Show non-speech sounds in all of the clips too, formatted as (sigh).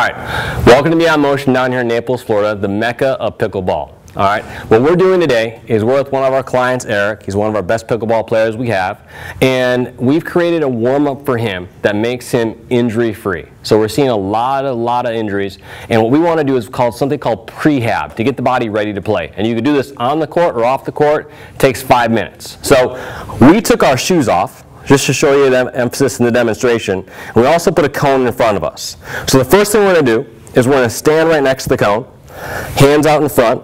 All right, welcome to Beyond Motion down here in Naples, Florida, the mecca of pickleball. All right, what we're doing today is we're with one of our clients, Eric. He's one of our best pickleball players we have, and we've created a warm-up for him that makes him injury-free. So we're seeing a lot, a lot of injuries, and what we want to do is called something called prehab to get the body ready to play. And you can do this on the court or off the court. It takes five minutes. So we took our shoes off just to show you the emphasis in the demonstration. We also put a cone in front of us. So the first thing we're going to do is we're going to stand right next to the cone, hands out in front,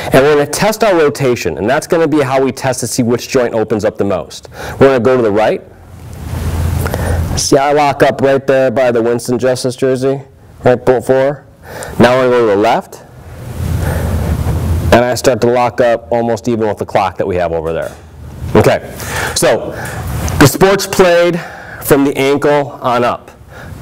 and we're going to test our rotation. And that's going to be how we test to see which joint opens up the most. We're going to go to the right. See I lock up right there by the Winston Justice jersey, right before. Now we're going to go to the left. And I start to lock up almost even with the clock that we have over there. Okay, so the sport's played from the ankle on up.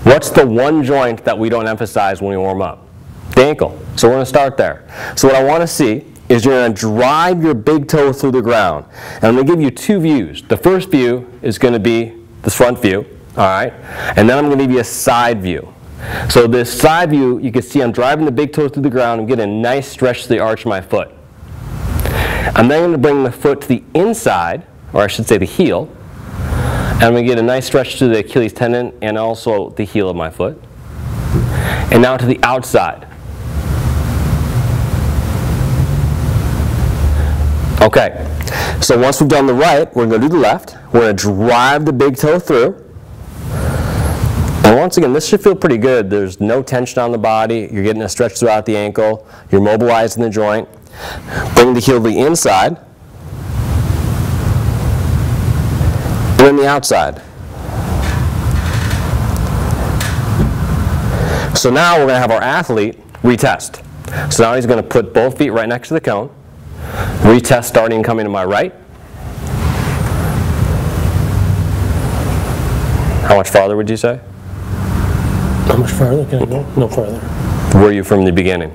What's the one joint that we don't emphasize when we warm up? The ankle. So we're going to start there. So what I want to see is you're going to drive your big toe through the ground. And I'm going to give you two views. The first view is going to be the front view, all right? And then I'm going to give you a side view. So this side view, you can see I'm driving the big toe through the ground. I'm getting a nice stretch to the arch of my foot. I'm then going to bring the foot to the inside, or I should say the heel, I'm going to get a nice stretch to the Achilles tendon and also the heel of my foot. And now to the outside. Okay, so once we've done the right, we're going to do the left. We're going to drive the big toe through. And once again, this should feel pretty good. There's no tension on the body. You're getting a stretch throughout the ankle. You're mobilizing the joint. Bring the heel to the inside. Then the outside. So now we're going to have our athlete retest. So now he's going to put both feet right next to the cone. Retest starting coming to my right. How much farther would you say? How much farther can I go? No farther. Were you from the beginning?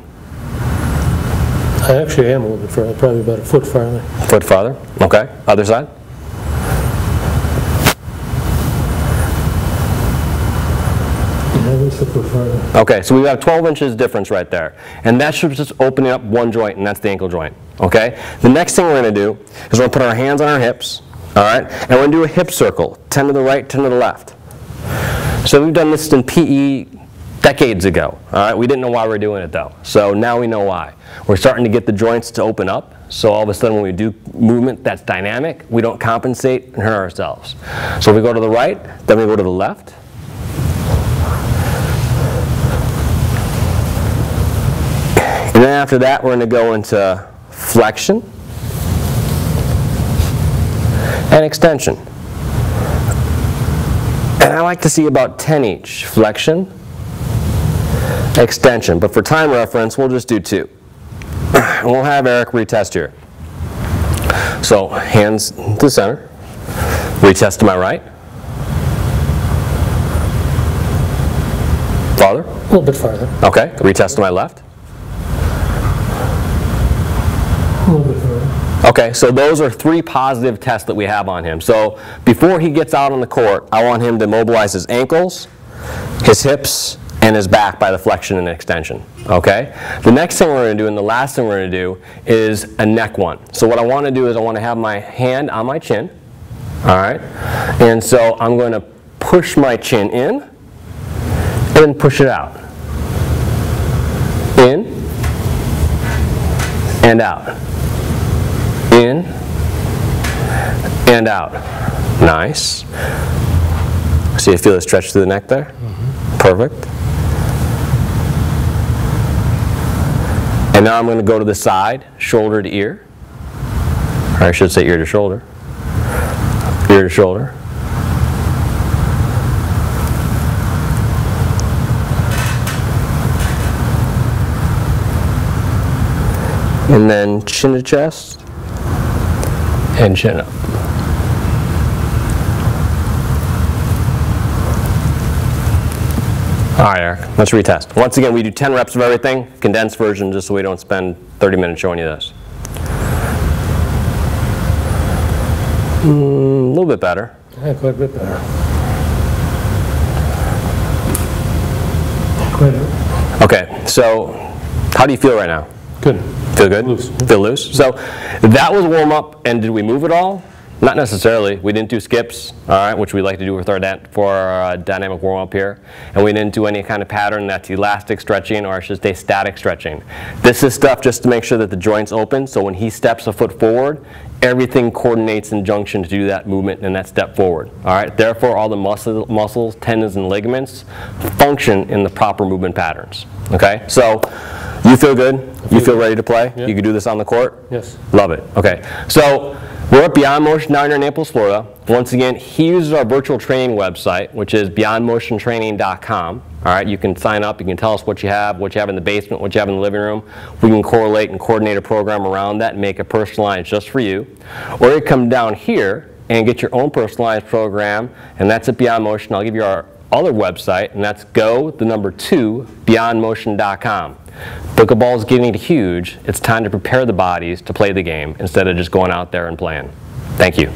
I actually am a little bit farther, probably about a foot farther. Foot farther? Okay. Other side? Yeah, at least a foot farther. Okay, so we have 12 inches difference right there. And that should just opening up one joint, and that's the ankle joint. Okay? The next thing we're going to do is we're going to put our hands on our hips. All right? And we're going to do a hip circle 10 to the right, 10 to the left. So we've done this in PE decades ago. All right? We didn't know why we were doing it, though. So now we know why. We're starting to get the joints to open up. So all of a sudden when we do movement that's dynamic, we don't compensate and hurt ourselves. So we go to the right, then we go to the left. Then after that, we're going to go into flexion and extension. And I like to see about 10 each. Flexion, extension. But for time reference, we'll just do two. And (clears throat) we'll have Eric retest here. So hands to center. Retest to my right. Farther. A little bit farther. Okay. Retest to my left. Okay, so those are three positive tests that we have on him. So before he gets out on the court, I want him to mobilize his ankles, his hips, and his back by the flexion and extension. Okay? The next thing we're going to do and the last thing we're going to do is a neck one. So what I want to do is I want to have my hand on my chin. All right? And so I'm going to push my chin in and push it out. In and out. In and out. Nice. So you feel the stretch through the neck there? Mm-hmm. Perfect. And now I'm going to go to the side, shoulder to ear. Or I should say ear to shoulder. Ear to shoulder. And then chin to chest and chin up. All right, Eric, let's retest. Once again, we do 10 reps of everything, condensed version, just so we don't spend 30 minutes showing you this. Mm, a little bit better. Yeah, quite a bit better. Quite a bit. Okay, so how do you feel right now? Good. Feel good? Loose. Feel loose? So that was warm up, and did we move at all? Not necessarily. We didn't do skips, all right, which we like to do with our for our uh, dynamic warm up here, and we didn't do any kind of pattern that's elastic stretching, or I should say static stretching. This is stuff just to make sure that the joints open, so when he steps a foot forward, everything coordinates in junction to do that movement and that step forward. All right. Therefore, all the muscle, muscles, tendons, and ligaments function in the proper movement patterns. Okay. So you feel good? You feel ready to play? Yeah. You can do this on the court? Yes. Love it. Okay. So we're at Beyond Motion down here in Naples, Florida. Once again, he uses our virtual training website, which is beyondmotiontraining.com. All right, you can sign up. You can tell us what you have, what you have in the basement, what you have in the living room. We can correlate and coordinate a program around that and make it personalized just for you. Or you come down here and get your own personalized program, and that's at Beyond Motion. I'll give you our other website, and that's go, the number two, beyondmotion.com. Pickleball is getting huge. It's time to prepare the bodies to play the game instead of just going out there and playing. Thank you.